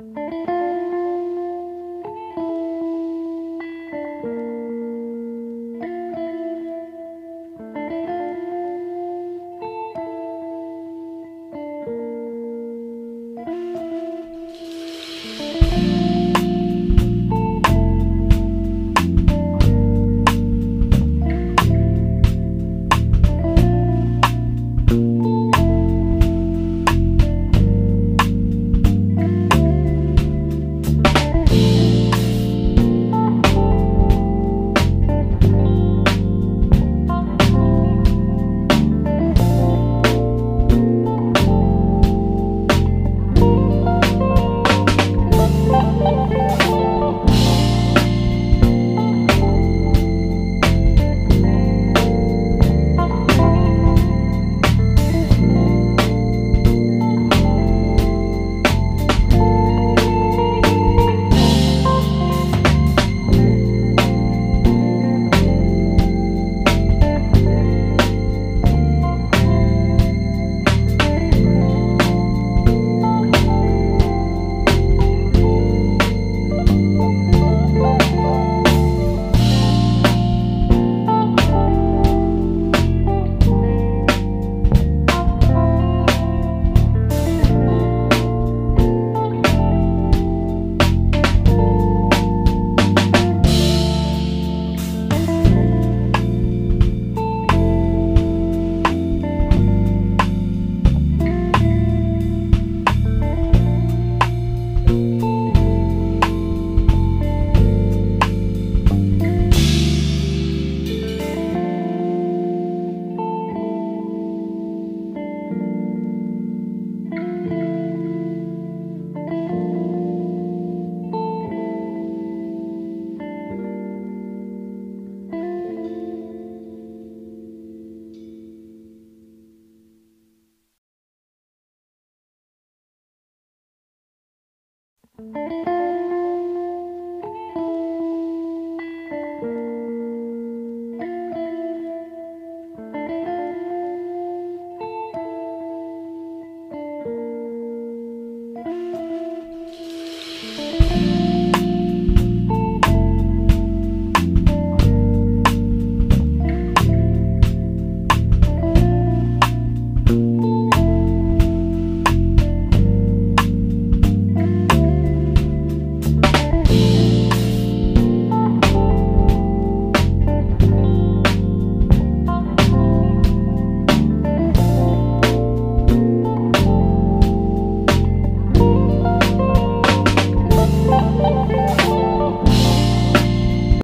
Música Música